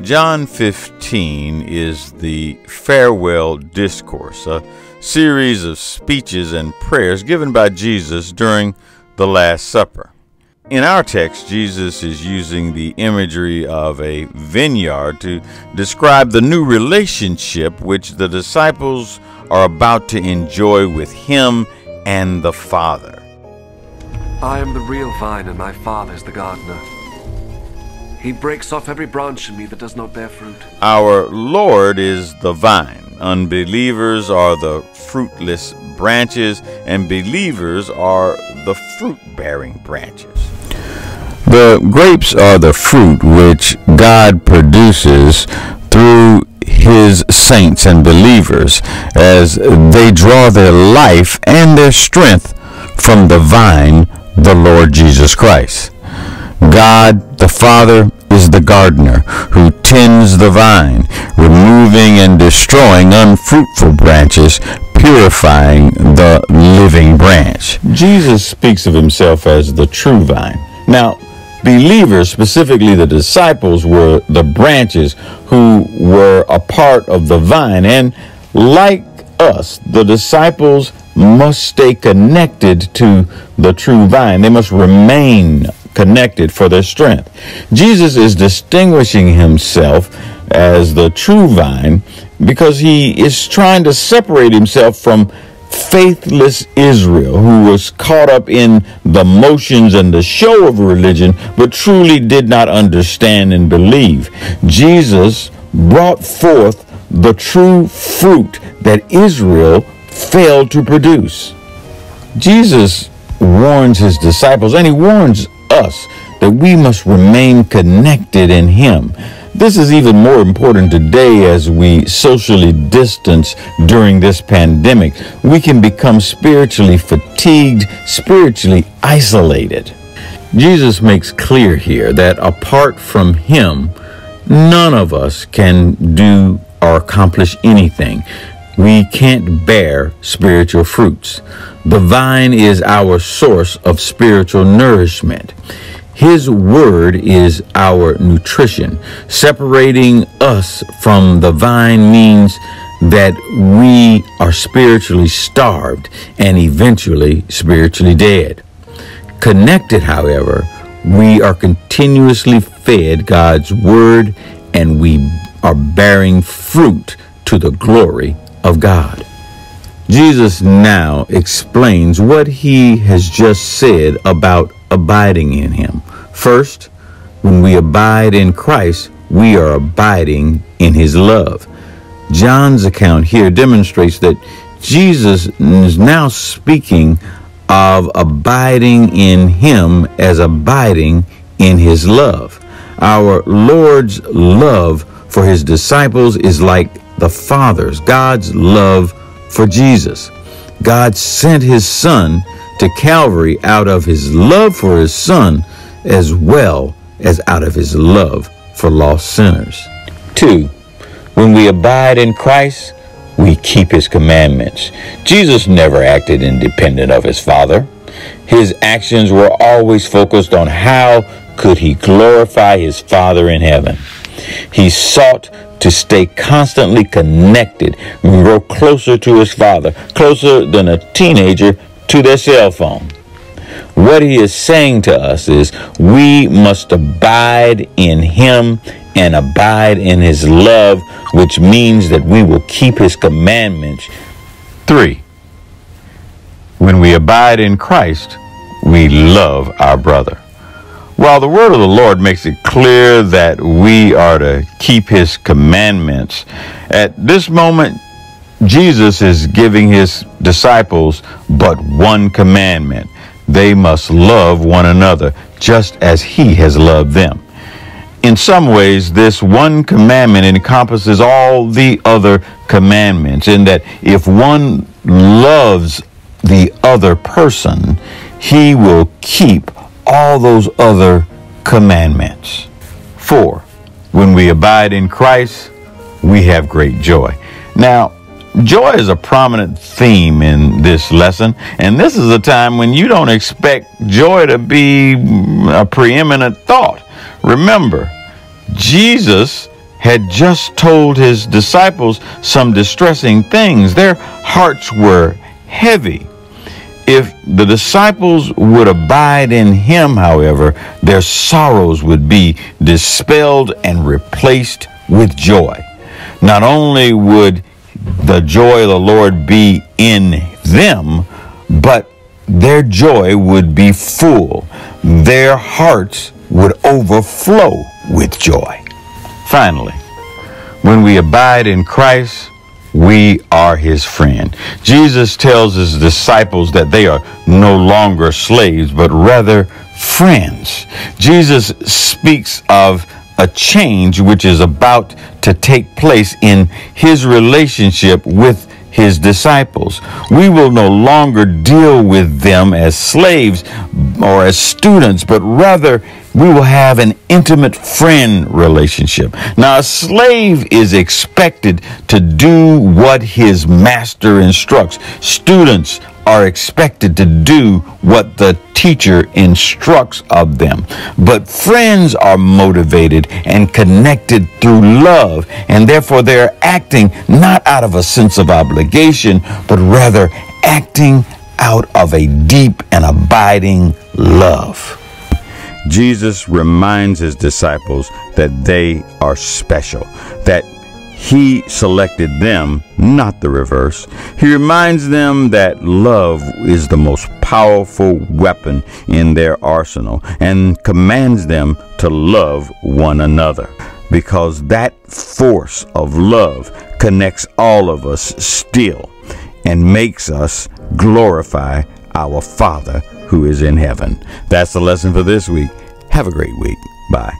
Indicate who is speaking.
Speaker 1: John 15 is the farewell discourse, a series of speeches and prayers given by Jesus during the Last Supper. In our text, Jesus is using the imagery of a vineyard to describe the new relationship which the disciples are about to enjoy with Him and the Father.
Speaker 2: I am the real vine, and my Father is the gardener. He breaks off every branch in me that does not bear fruit.
Speaker 1: Our Lord is the vine. Unbelievers are the fruitless branches, and believers are the fruit bearing branches. The grapes are the fruit which God produces through his saints and believers as they draw their life and their strength from the vine, the Lord Jesus Christ. God the Father is the gardener who tends the vine, removing and destroying unfruitful branches, purifying the living branch. Jesus speaks of himself as the true vine. Now, believers, specifically the disciples, were the branches who were a part of the vine. And like us, the disciples must stay connected to the true vine. They must remain connected for their strength. Jesus is distinguishing himself as the true vine because he is trying to separate himself from faithless Israel who was caught up in the motions and the show of religion but truly did not understand and believe. Jesus brought forth the true fruit that Israel failed to produce. Jesus warns his disciples and he warns us that we must remain connected in Him. This is even more important today as we socially distance during this pandemic. We can become spiritually fatigued, spiritually isolated. Jesus makes clear here that apart from Him, none of us can do or accomplish anything. We can't bear spiritual fruits. The vine is our source of spiritual nourishment. His word is our nutrition. Separating us from the vine means that we are spiritually starved and eventually spiritually dead. Connected, however, we are continuously fed God's word and we are bearing fruit to the glory of God. Jesus now explains what he has just said about abiding in him. First, when we abide in Christ, we are abiding in his love. John's account here demonstrates that Jesus is now speaking of abiding in him as abiding in his love. Our Lord's love for his disciples is like the Father's, God's love for Jesus. God sent his son to Calvary out of his love for his son as well as out of his love for lost sinners. Two, when we abide in Christ, we keep his commandments. Jesus never acted independent of his Father. His actions were always focused on how could he glorify his Father in heaven. He sought to stay constantly connected grow closer to his father, closer than a teenager to their cell phone. What he is saying to us is we must abide in him and abide in his love, which means that we will keep his commandments. Three, when we abide in Christ, we love our brother. While the word of the Lord makes it clear that we are to keep his commandments, at this moment, Jesus is giving his disciples but one commandment. They must love one another just as he has loved them. In some ways, this one commandment encompasses all the other commandments, in that if one loves the other person, he will keep all those other commandments. Four, when we abide in Christ, we have great joy. Now, joy is a prominent theme in this lesson, and this is a time when you don't expect joy to be a preeminent thought. Remember, Jesus had just told his disciples some distressing things. Their hearts were heavy. If the disciples would abide in him, however, their sorrows would be dispelled and replaced with joy. Not only would the joy of the Lord be in them, but their joy would be full. Their hearts would overflow with joy. Finally, when we abide in Christ, we are his friend. Jesus tells his disciples that they are no longer slaves, but rather friends. Jesus speaks of a change which is about to take place in his relationship with his disciples. We will no longer deal with them as slaves or as students, but rather we will have an intimate friend relationship. Now, a slave is expected to do what his master instructs. Students are expected to do what the teacher instructs of them. But friends are motivated and connected through love, and therefore they're acting not out of a sense of obligation, but rather acting out of a deep and abiding love. Jesus reminds his disciples that they are special, that he selected them, not the reverse. He reminds them that love is the most powerful weapon in their arsenal and commands them to love one another because that force of love connects all of us still and makes us glorify our Father who is in heaven. That's the lesson for this week. Have a great week. Bye.